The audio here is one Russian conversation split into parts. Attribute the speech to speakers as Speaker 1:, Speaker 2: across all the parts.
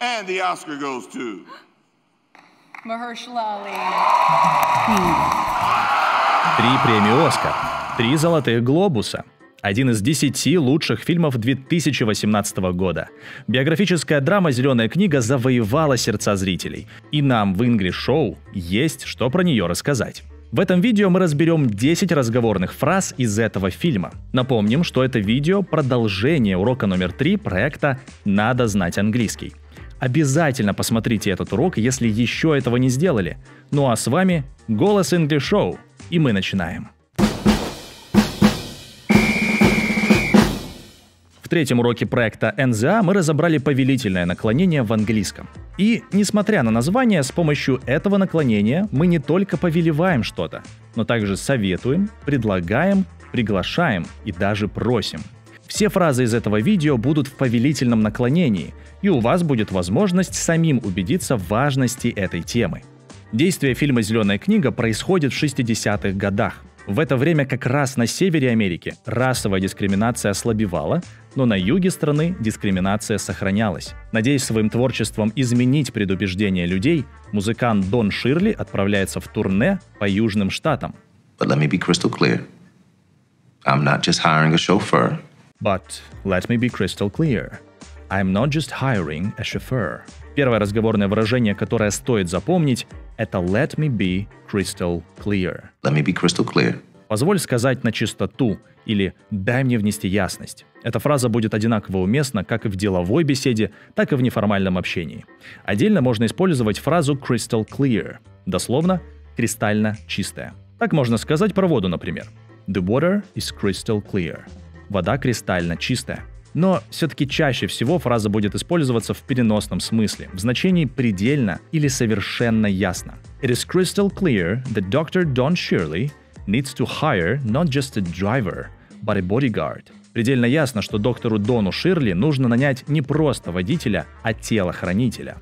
Speaker 1: And the Oscar goes to...
Speaker 2: Mahershala Ali.
Speaker 3: Три премии «Оскар», три «Золотых глобуса», один из десяти лучших фильмов 2018 года. Биографическая драма «Зеленая книга» завоевала сердца зрителей. И нам в English Show есть что про нее рассказать. В этом видео мы разберем 10 разговорных фраз из этого фильма. Напомним, что это видео – продолжение урока номер 3 проекта «Надо знать английский». Обязательно посмотрите этот урок, если еще этого не сделали. Ну а с вами «Голос English Show», и мы начинаем. В третьем уроке проекта NZA мы разобрали повелительное наклонение в английском. И, несмотря на название, с помощью этого наклонения мы не только повелеваем что-то, но также советуем, предлагаем, приглашаем и даже просим. Все фразы из этого видео будут в повелительном наклонении, и у вас будет возможность самим убедиться в важности этой темы. Действие фильма «Зеленая книга» происходит в 60-х годах. В это время как раз на севере Америки расовая дискриминация ослабевала, но на юге страны дискриминация сохранялась. Надеясь своим творчеством изменить предубеждения людей, музыкант Дон Ширли отправляется в турне по южным штатам.
Speaker 4: But let me be crystal clear. I'm not just hiring a chauffeur.
Speaker 3: But let me be crystal clear. I'm not just hiring a chauffeur. Первое разговорное выражение, которое стоит запомнить, это let me be crystal clear.
Speaker 4: Let me be crystal clear.
Speaker 3: Позволь сказать на чистоту или дай мне внести ясность. Эта фраза будет одинаково уместна как и в деловой беседе, так и в неформальном общении. Отдельно можно использовать фразу crystal clear, дословно кристально чистая. Так можно сказать про воду, например. The water is crystal clear. Вода кристально чистая. Но все-таки чаще всего фраза будет использоваться в переносном смысле, в значении предельно или совершенно ясно. It is crystal clear that Dr. Don Shirley needs to hire not just a driver, but a bodyguard. Предельно ясно, что доктору Дону Ширли нужно нанять не просто водителя, а телохранителя.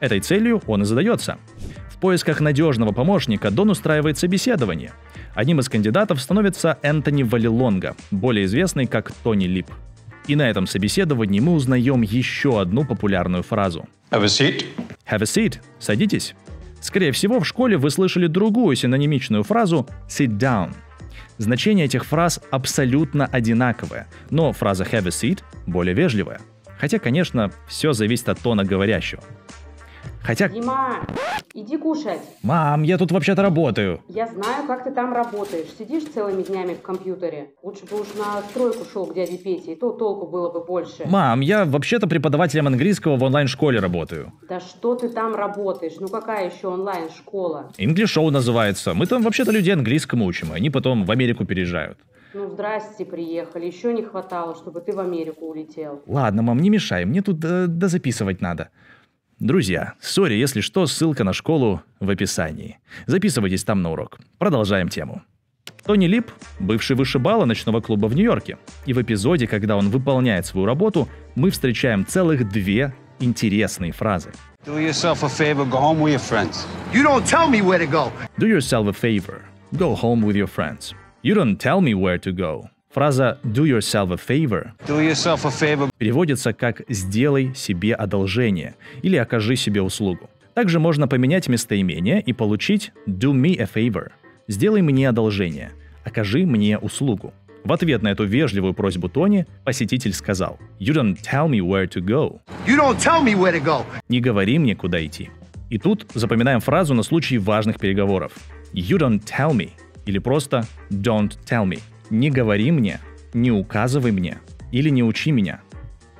Speaker 3: Этой целью он и задается. В поисках надежного помощника Дон устраивает собеседование. Одним из кандидатов становится Энтони Валилонга, более известный как Тони Лип. И на этом собеседовании мы узнаем еще одну популярную фразу.
Speaker 5: Have a seat.
Speaker 3: Have a seat. Садитесь. Скорее всего, в школе вы слышали другую синонимичную фразу sit down. Значение этих фраз абсолютно одинаковое, но фраза have a seat более вежливая. Хотя, конечно, все зависит от тона говорящего. Хотя...
Speaker 6: Дима, иди кушать.
Speaker 3: Мам, я тут вообще-то работаю.
Speaker 6: Я знаю, как ты там работаешь. Сидишь целыми днями в компьютере. Лучше бы уж на стройку шел к дяде Пете, и то толку было бы больше.
Speaker 3: Мам, я вообще-то преподавателем английского в онлайн-школе работаю.
Speaker 6: Да что ты там работаешь? Ну какая еще онлайн-школа?
Speaker 3: English Show называется. Мы там вообще-то людей английскому учим, и они потом в Америку переезжают.
Speaker 6: Ну, здрасте, приехали. Еще не хватало, чтобы ты в Америку улетел.
Speaker 3: Ладно, мам, не мешай, мне тут э, дозаписывать надо. Друзья, сори, если что, ссылка на школу в описании. Записывайтесь там на урок. Продолжаем тему. Тони Лип – бывший вышибала ночного клуба в Нью-Йорке. И в эпизоде, когда он выполняет свою работу, мы встречаем целых две интересные фразы.
Speaker 5: Do yourself a favor, go home with your friends.
Speaker 7: You don't tell me where to go.
Speaker 3: Do yourself a favor. Go home with your friends. You don't tell me where to go. Фраза «do yourself a favor»
Speaker 5: Do yourself a favor,
Speaker 3: переводится как «сделай себе одолжение» или «окажи себе услугу». Также можно поменять местоимение и получить «do me a favor» – «сделай мне одолжение», «окажи мне услугу». В ответ на эту вежливую просьбу Тони посетитель сказал «You don't tell me where to go»
Speaker 7: You don't tell me where to go.
Speaker 3: – «Не говори мне, куда идти». И тут запоминаем фразу на случай важных переговоров. You don't tell me или просто don't tell me. Не говори мне, не указывай мне или не учи меня.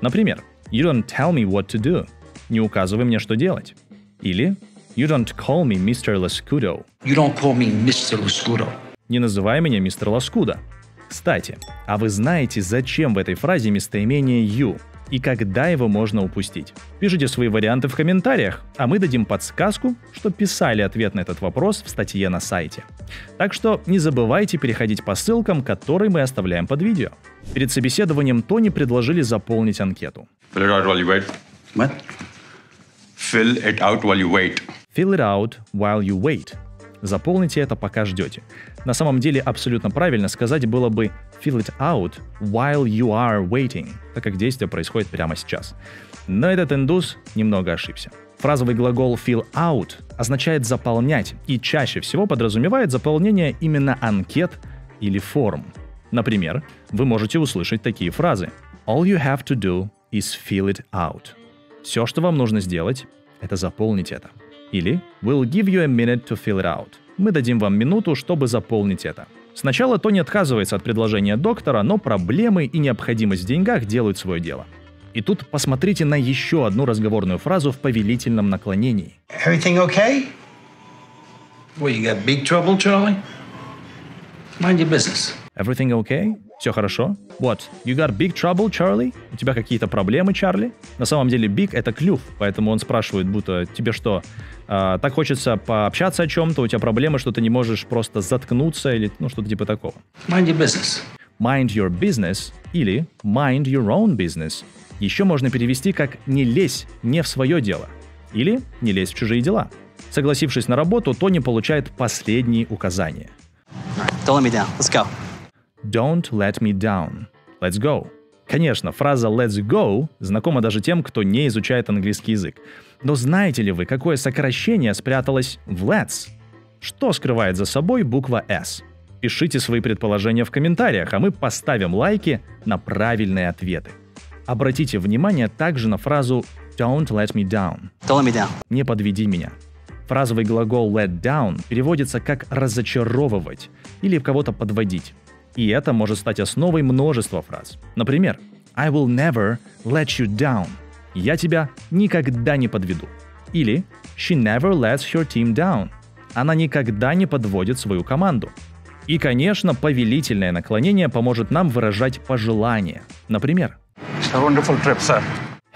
Speaker 3: Например, You don't tell me what to do. Не указывай мне, что делать. Или You don't call me Mr. Lascudo.
Speaker 8: You don't call me Mr. Lascudo.
Speaker 3: Не называй меня мистер Ласкуда. Кстати, а вы знаете, зачем в этой фразе местоимение you и когда его можно упустить? Пишите свои варианты в комментариях, а мы дадим подсказку, что писали ответ на этот вопрос в статье на сайте. Так что не забывайте переходить по ссылкам, которые мы оставляем под видео. Перед собеседованием Тони предложили заполнить анкету.
Speaker 9: Fill it out while you wait.
Speaker 8: What?
Speaker 9: Fill it out while you wait.
Speaker 3: Fill it out while you wait. Заполните это, пока ждете. На самом деле абсолютно правильно сказать было бы fill it out while you are waiting, так как действие происходит прямо сейчас. Но этот индус немного ошибся. Фразовый глагол fill out означает заполнять и чаще всего подразумевает заполнение именно анкет или форм. Например, вы можете услышать такие фразы. All you have to do is fill it out. Все, что вам нужно сделать, это заполнить это. Или We'll give you a minute to fill it out. Мы дадим вам минуту, чтобы заполнить это. Сначала Тони отказывается от предложения доктора, но проблемы и необходимость в деньгах делают свое дело. И тут посмотрите на еще одну разговорную фразу в повелительном наклонении.
Speaker 7: Everything okay?
Speaker 8: Well, you got big trouble, Charlie? Mind your business.
Speaker 3: Everything okay? Все хорошо? What? You got big trouble, Charlie? У тебя какие-то проблемы, Чарли? На самом деле big это клюв, поэтому он спрашивает, будто тебе что, а, так хочется пообщаться о чем-то, у тебя проблемы, что ты не можешь просто заткнуться или ну что-то типа такого.
Speaker 8: Mind your business.
Speaker 3: Mind your business или mind your own business. Еще можно перевести как «не лезь не в свое дело» или «не лезь в чужие дела». Согласившись на работу, Тони получает последние указания.
Speaker 2: Don't let me down. Let's go.
Speaker 3: Don't let me down. Let's go. Конечно, фраза let's go знакома даже тем, кто не изучает английский язык. Но знаете ли вы, какое сокращение спряталось в let's? Что скрывает за собой буква S? Пишите свои предположения в комментариях, а мы поставим лайки на правильные ответы. Обратите внимание также на фразу Don't let me down.
Speaker 2: Don't let me down.
Speaker 3: Не подведи меня. Фразовый глагол let down переводится как разочаровывать или кого-то подводить. И это может стать основой множества фраз. Например, I will never let you down. Я тебя никогда не подведу. Или She never lets her team down. Она никогда не подводит свою команду. И, конечно, повелительное наклонение поможет нам выражать пожелания. Например,
Speaker 5: A wonderful trip, sir.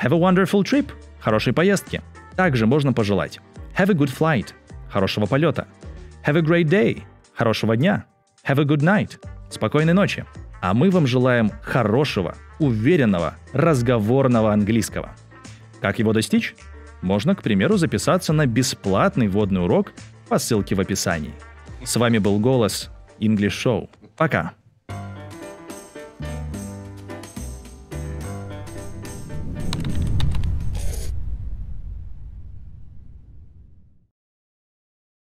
Speaker 3: Have a wonderful trip. Хорошей поездки. Также можно пожелать Have a good flight. Хорошего полета. Have a great day. Хорошего дня. Have a good night. Спокойной ночи. А мы вам желаем хорошего, уверенного, разговорного английского. Как его достичь? Можно, к примеру, записаться на бесплатный вводный урок по ссылке в описании. С вами был голос English Show. Пока.